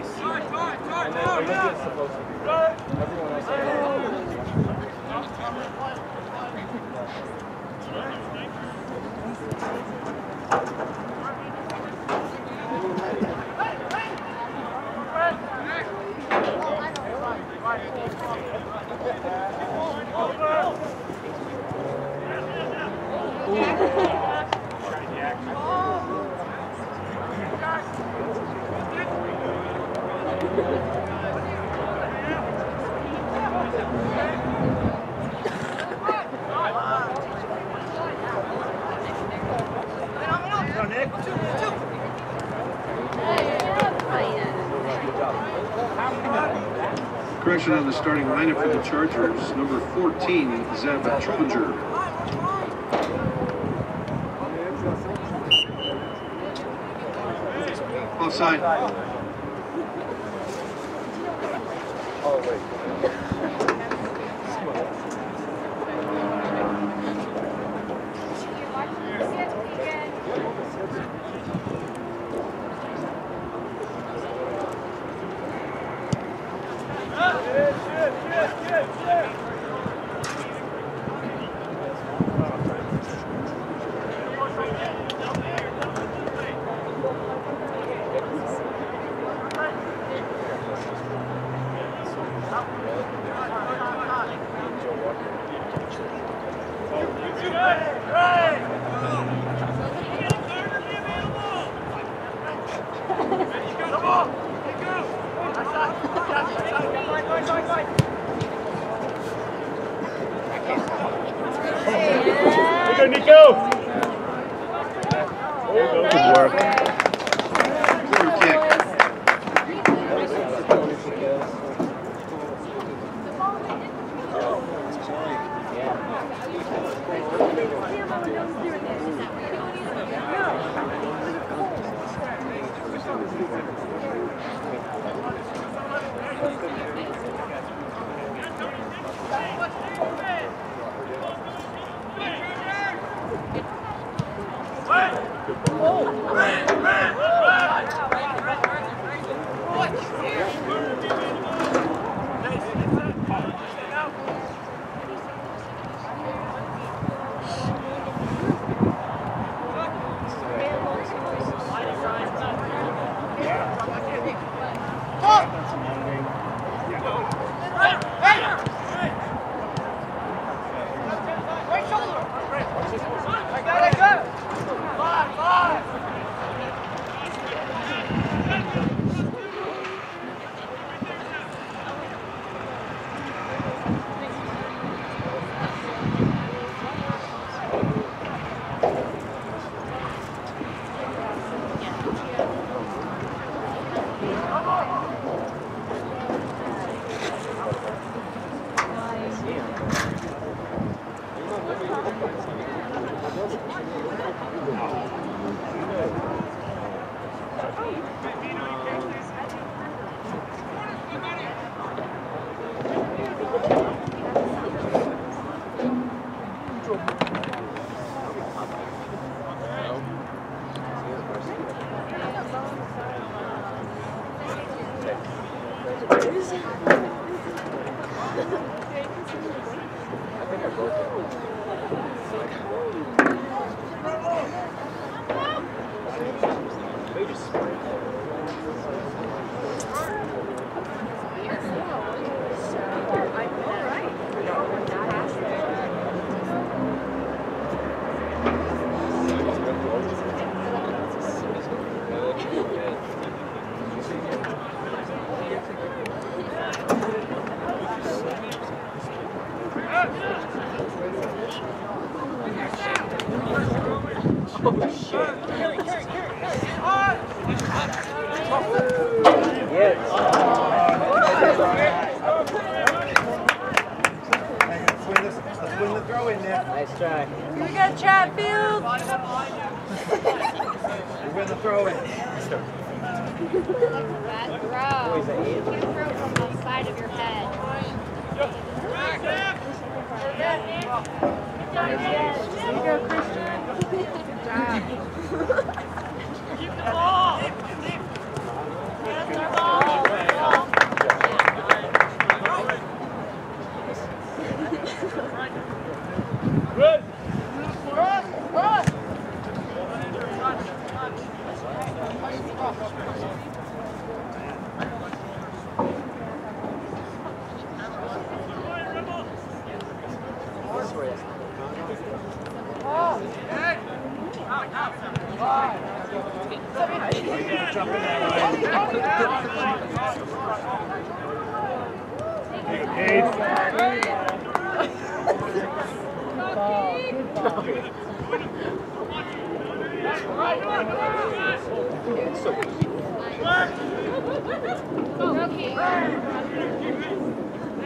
Nice. And then Olympia's supposed to be. On the starting lineup for the Chargers, number 14, Zeb Trubinger. Offside. Oh, wait. Nico! Good work. Corner kick. The in there. Nice try. We got Chatfield. We're to throw in. Bad throw. You throw from the side of your head. There you go, Christian. Good job.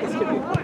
This could be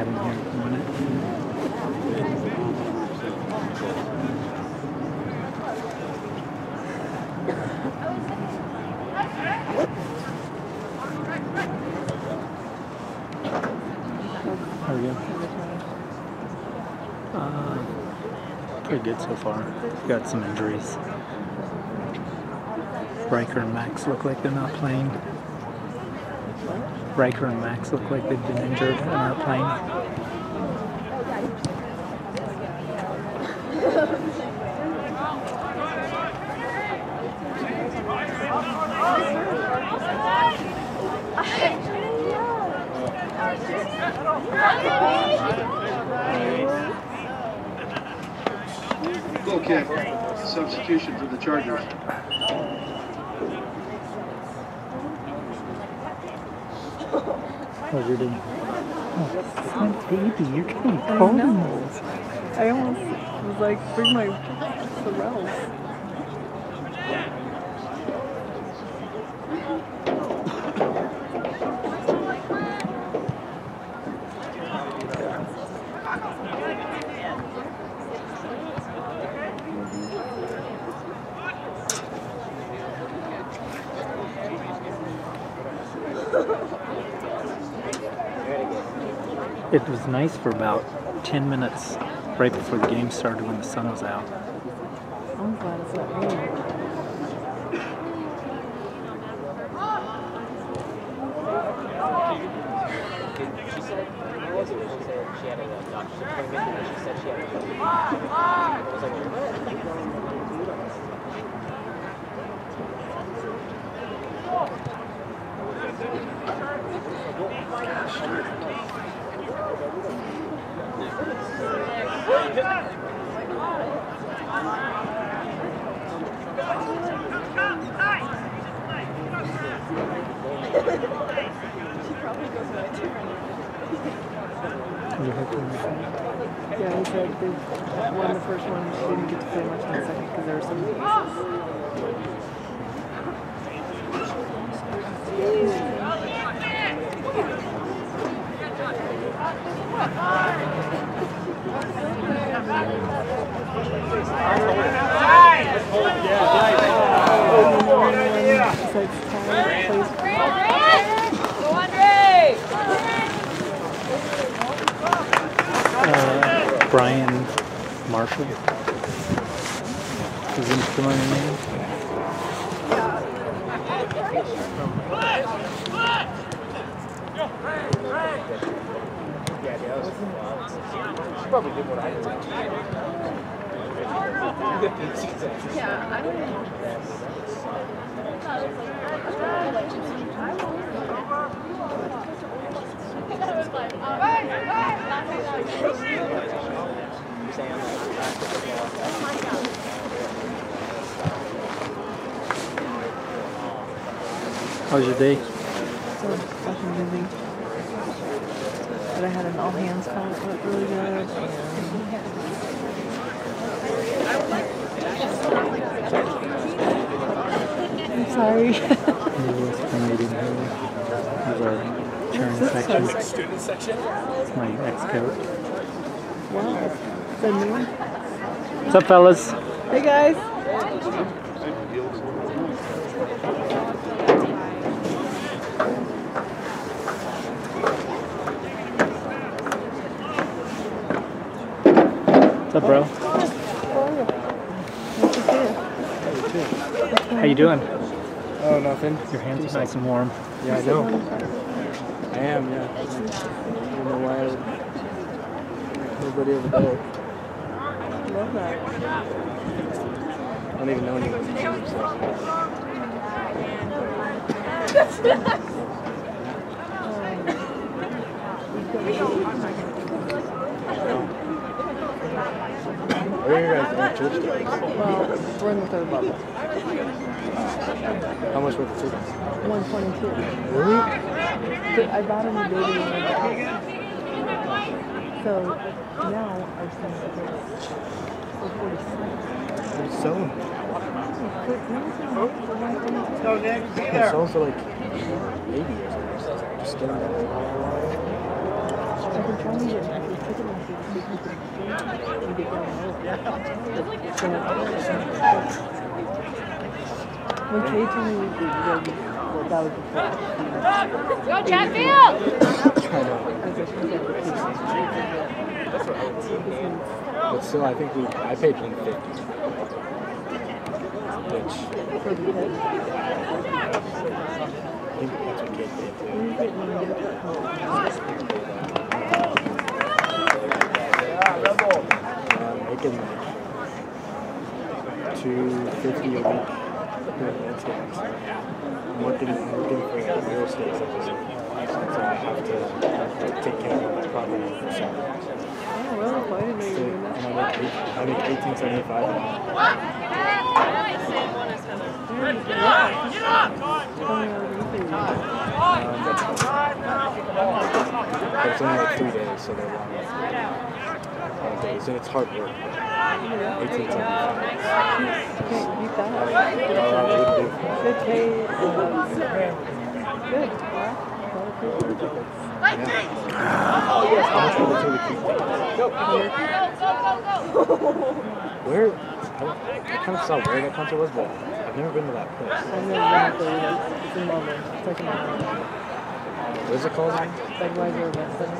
good so far. Got some injuries. Riker and Max look like they're not playing. Riker and Max look like they've been injured and aren't playing. Day? Oh, my baby, you're getting photos. I almost was like, bring my Pharrell. It was nice for about 10 minutes right before the game started when the sun was out. I'm glad it's not raining. She said, where was it? She said she had a doctor's appointment and she said she had a I was like, what? You hope you're okay. Yeah, he said they won the first one. She didn't get to play much in the second because there were some cases. Uh, Brian Marshall. Is he familiar name? Yeah, was. She probably did what I did. How's your day? so fucking busy. But I had an all hands call that went really good. And Sorry. Maybe we'll spring meeting here. Here's our churn section. Student section. It's my ex-coat. wow. Is that new? What's up, fellas? Hey guys. What's up, bro? How are you? Nice to see you. How you doing? Oh, nothing. Your hands are nice and warm. Yeah, I know. I am, yeah. I don't know why I, nobody over there. Love that. I don't even know anyone. Where are you guys at church today? Well, we're in the third level. How much were the tickets? 122. Really? I bought a new baby in the. So now our son is 46. They're selling. So, selling for like 80 or something. Just getting that. I've been trying get like, these ticket messages so you go, Chatfield! But still, I think we, I paid 150 Which, for the. I think that's what. Get. I'm making like 250 a week doing landscaping. I'm working, I'm working for a real estate. So I have to take care of my property salary. Oh, well, I didn't know you were doing that. I make, eight, I make 1875 an hour. Coming out of the weekend. Um, that's it's only like three days, so they're long, long days, and it's hard work. 1875. Can't beat that. Uh, what do you do? Good pay. uh, Good. A lot of people do tickets. How much will the Tilly Creek take? Where? I, I kind of saw where that concert was, but I've never been to that place. I've never been out there either. It's in Melbourne. It's like in Melbourne. What is it called? Budweiser Event Center.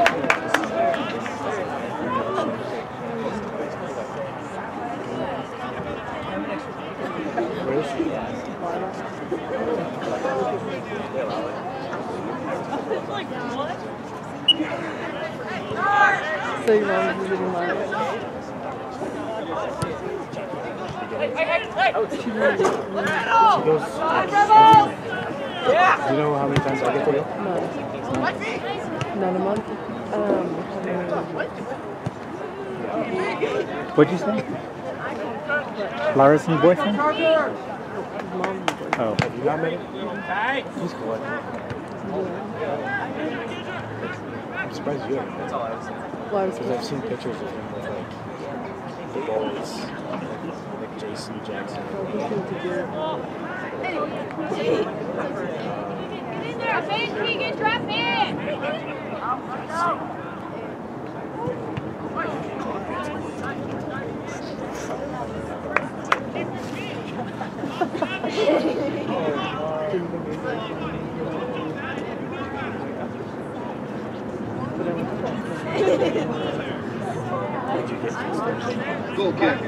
So really She goes. Do you know how many times I get to you? None. None a month. Um, What'd you say? Lara's new boyfriend? Oh, Have you not met him? He's cool. I'm surprised you haven't. Because I've seen pictures of him with like the boys, like JC Jackson. Get in there, Finn Keegan, drop in! But I went to Did you get this? Goal kick.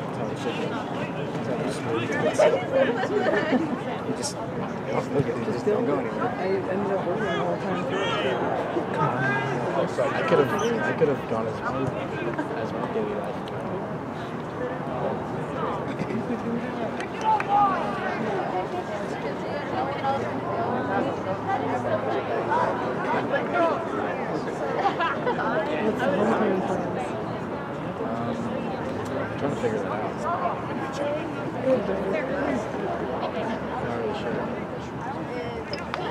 That's how it should be. That's how it should be. You just, you don't look at it, you just don't go anywhere. I ended up working I could have I could have gone as my as my daily life. What's the homecoming plans? Um, I'm trying to figure that out. Not really sure.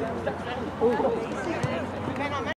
Thank you.